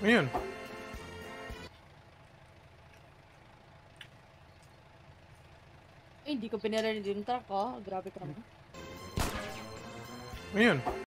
Ayun. Ay, hindi ko pinarinig yung truck, oh. Grabe ka naman. Ayun.